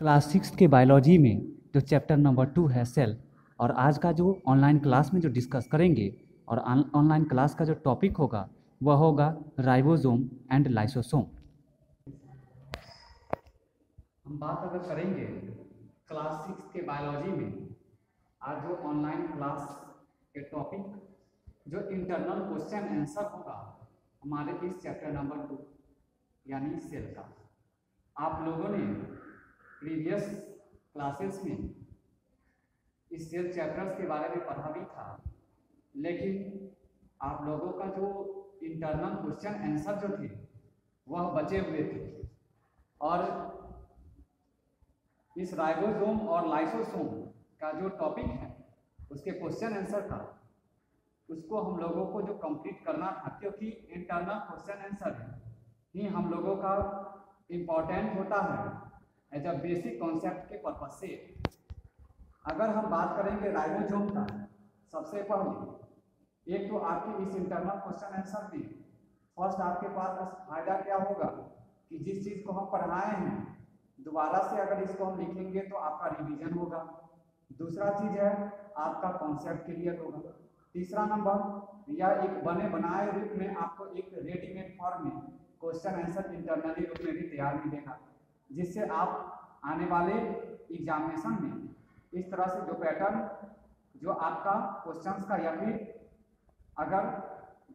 Class six के biology में जो चैप्टर नंबर टू है सेल, और आज का जो ऑनलाइन क्लास में जो डिस्कस करेंगे, और ऑनलाइन क्लास का जो टॉपिक होगा, वह होगा राइबोसोम एंड लाइसोसोम। हम बात अगर करेंगे क्लास सिक्स के बायोलॉजी में, आज जो ऑनलाइन क्लास के टॉपिक, जो इंटरनल क्वेश्चन आंसर होगा, हमारे इस चैप्टर नंबर टू, यानी सेल का। आप लोगों ने प्रीवियस क्लासेस में। इस सेल चैप्टर्स के बारे में पढ़ा भी था। लेकिन आप लोगों का जो इंटरनल क्वेश्चन आंसर जो थे, वह बचे हुए थे। और इस राइबोसोम और लाइसोसोम का जो टॉपिक है, उसके क्वेश्चन आंसर था उसको हम लोगों को जो कंप्लीट करना था, क्योंकि इंटरनल क्वेश्चन आंसर ही हम लोगों का इंपॉर्टेंट होता है। एज अ बेसिक कॉन्सेप्ट के पर्पज से अगर हम बात करेंगे राइबोसोम का, सबसे पहले, एक तो आपके इस इंटरनल क्वेश्चन आंसर में फ़र्स्ट आपके पास फ़ायदा क्या होगा कि जिस चीज़ को हम पढ़ाए हैं, दोबारा से अगर इसको हम लिखेंगे तो आपका रिवीजन होगा। दूसरा चीज़ है, आपका कॉन्सेप्ट क्लियर होगा। तीसरा नंबर या एक बने बनाए रूप में आपको एक रेडीमेड फॉर्म में क्वेश्चन आंसर इंटरनली रूप में भी तैयार मिलेगा जिससे आप आने वाले एग्जामिनेशन में इस तरह से जो पैटर्न जो आपका क्वेश्चंस का या फिर अगर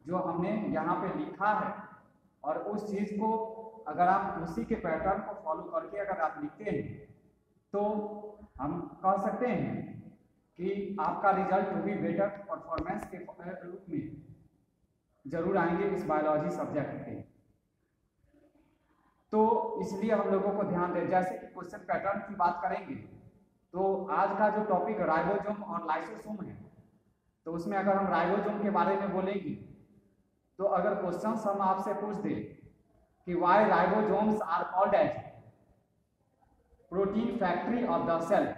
जो हमने यहाँ पे लिखा है और उस चीज़ को अगर आप उसी के पैटर्न को फॉलो करके अगर आप लिखते हैं तो हम कह सकते हैं कि आपका रिज़ल्ट भी बेटर परफॉर्मेंस के रूप में ज़रूर आएँगे इस बायोलॉजी सब्जेक्ट के तो इसलिए हम लोगों को ध्यान दें, जैसे कि क्वेश्चन पैटर्न की बात करेंगे तो आज का जो टॉपिक राइबोसोम और लाइसोसोम है तो उसमें अगर हम राइबोसोम के बारे में बोलेंगे तो अगर क्वेश्चन हम आपसे पूछ दें कि why ribosomes are called as protein factory of the cell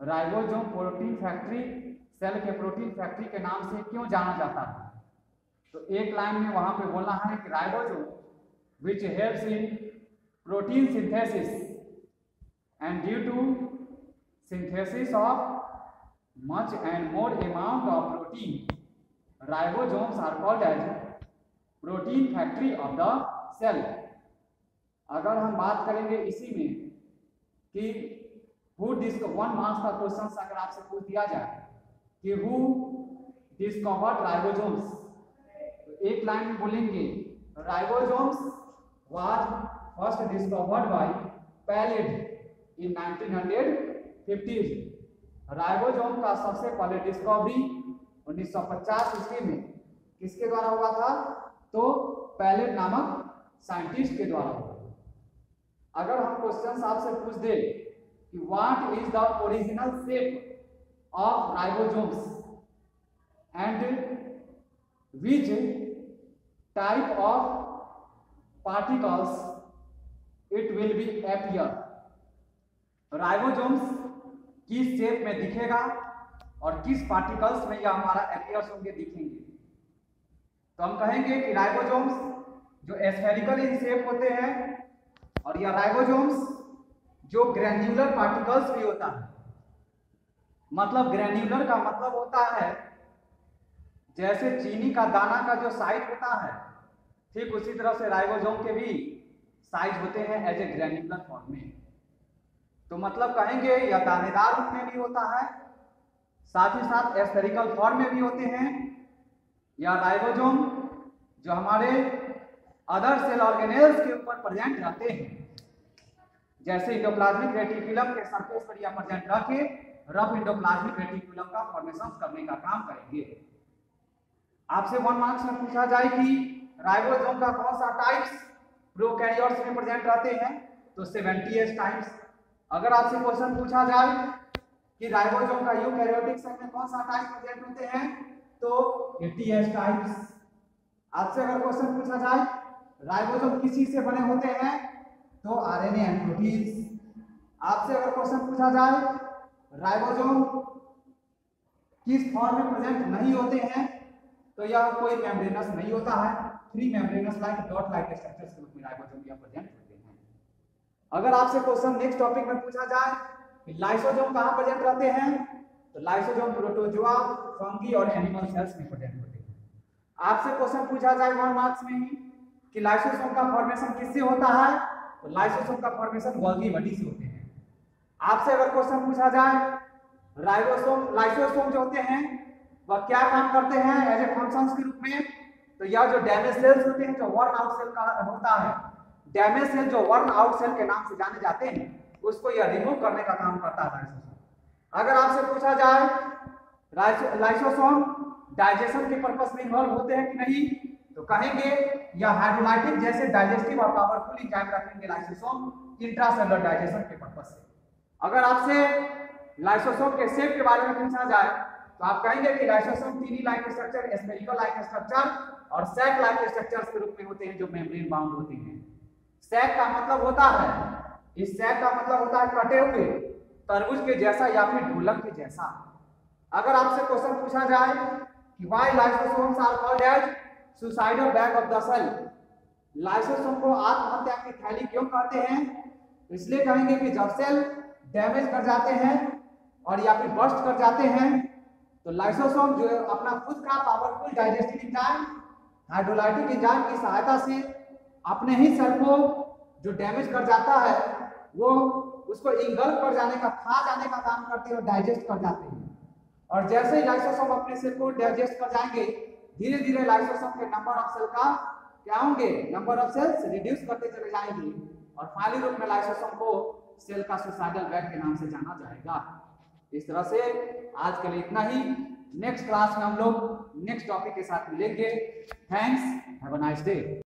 ribosome protein factory cell के प्रोटीन फैक्ट्री के नाम से क्यों जाना जाता है? तो एक लाइन में वहाँ पे बोलना है कि ribosome which helps in protein synthesis and due to synthesis of much and more amount of protein ribosomes are called as protein factory of the cell अगर हम बात करेंगे इसी में कि हु वन मार्क्स का क्वेश्चन अगर आपसे पूछ दिया जाए कि हु डिस्कवर्ड राइबोसोम्स तो एक लाइन में बोलेंगे ribosomes was first discovered by Palade in 1950s. Ribosome का सबसे पहले डिस्कवरी 1950 ईस्वी में किसके द्वारा हुआ था तो पैलेट नामक साइंटिस्ट के द्वारा हुआ अगर हम क्वेश्चन आपसे पूछ दे कि what is the original shape of ribosomes and which type of particles it will be appear. Ribosomes किस शेप में दिखेगा और किस पार्टिकल्स में यह हमारा एपियर्स होंगे, दिखेंगे। तो हम कहेंगे कि राइबोसोम्स जो एस्फेरिकल इन शेप होते हैं, और यह राइबोसोम्स जो ग्रैन्युलर पार्टिकल्स भी होता है। मतलब ग्रैन्युलर का मतलब होता है, जैसे चीनी का दाना का जो साइज़ होता है ठीक उसी तरह से राइबोसोम के भी साइज़ होते हैं एज ए ग्रैन्युलर फॉर्म में तो मतलब कहेंगे या दानेदार रूप में भी होता है, साथ ही साथ एस्फेरिकल फॉर्म में भी होते हैं। या राइबोसोम जो हमारे अदर सेल ऑर्गेनेल्स के ऊपर प्रेजेंट रहते हैं। जैसे इंडोप्लाज्मिक रेटिकुलम के सरफेस पर यह प्रेजेंट रह के रफ इंडोप्लाज्मिक रेटिकुलम का फॉर्मेशन करने का काम करेंगे। आपसे वन मार्क्स में पूछा जाए कि राइबोसोम का कौन सा टाइप्स प्रोकैरियोट्स में प्रेजेंट रहते हैं? तो 70 एस टाइप्स अगर आपसे क्वेश्चन पूछा जाए कि राइबोसोम का यूकैरियोटिक सेल में कौन सा टाइप प्रेजेंट होते हैं तो 80 एस टाइप्स आपसे अगर क्वेश्चन पूछा जाए, राइबोसोम किस से बने होते हैं तो आरएनए एंड प्रोटीन्स आपसे अगर क्वेश्चन पूछा जाए, राइबोसोम किस फॉर्म में प्रेजेंट नहीं होते हैं तो यह कोई मेम्ब्रेनस नहीं होता है। Three membranous like dot like structures के रूप में राइबोसोम प्रेजेंट होते हैं। अगर आपसे क्वेश्चन नेक्स्ट टॉपिक में पूछा जाए, कि लाइसोजोम कहाँ प्रेजेंट रहते हैं तो लाइसोजोम प्रोटोजोआ फंगी और एनिमल सेल्स में प्रेजेंट होते हैं। आपसे क्वेश्चन पूछा जाए वन मार्क्स में ही, कि लाइसोसोम का फॉर्मेशन किससे होता है तो लाइसोसोम का फॉर्मेशन गोल्गी बॉडी से होते हैं। आपसे अगर क्वेश्चन पूछा जाए राइबोसोम लाइसोसोम जो होते हैं, वह क्या काम करते हैं एज ए फ़ंक्शंस के रूप में? तो यह जो डैमेज सेल्स होते हैं, जो वर्न आउट सेल का होता है डैमेज सेल जो वर्न आउट सेल के नाम से जाने जाते हैं, उसको यह रिमूव करने का काम करता है अगर आपसे पूछा जाए लाइसोसोम डाइजेशन के पर्पस में इन्वॉल्व होते हैं कि नहीं तो कहेंगे या हाइड्रोलाइटिक जैसे डाइजेस्टिव और पावरफुल एंजाइम रखेंगे लाइसोसोम इंट्रासेलुलर डाइजेशन के पर्पस से। अगर आपसे लाइसोसोम के शेप के बारे में पूछा जाए तो आप कहेंगे कि lysosome tiny like structure spherical like structure और सैक लाइक स्ट्रक्चर्स के रूप में होते हैं जो मेम्ब्रेन बाउंड होते हैं। सैक का मतलब होता है, इस सैक का मतलब होता है कटे हुए, तरबूज के जैसा या फिर ढोलक के जैसा। अगर आपसे क्वेश्चन पूछा जाए कि why lysosomes are called as suicidal bag of the cell lysosome को आत्महत्या की थैली क्यों कहते हैं? इसलिए कहेंगे कि जब सेल डैमेज कर जाते हैं और या फिर बर्स्ट कर जाते हैं तो लाइसोसोम जो है अपना खुद का powerful digestive enzyme hydrolytic enzyme की सहायता से अपने ही सेल को जो डैमेज कर जाता है, वो उसको इंगल्फ कर जाने का, खा जाने का काम करते हैं और डाइजेस्ट कर जाते हैं। और जैसे ही लाइसोसोम अपने सेल को डाइजेस्ट कर जाएँगे धीरे धीरे लाइसोसोम के नंबर ऑफ़ सेल का क्या होंगे? नंबर ऑफ़ सेल्स रिड्यूस करते चले जाएँगे। और फाइनली रूप में लाइसोसोम को सेल का सुसाइडल बैग के नाम से जाना जाएगा। इस तरह से आज के लिए इतना ही। नेक्स्ट क्लास में हम लोग नेक्स्ट टॉपिक के साथ मिलेंगे। Thanks have a nice day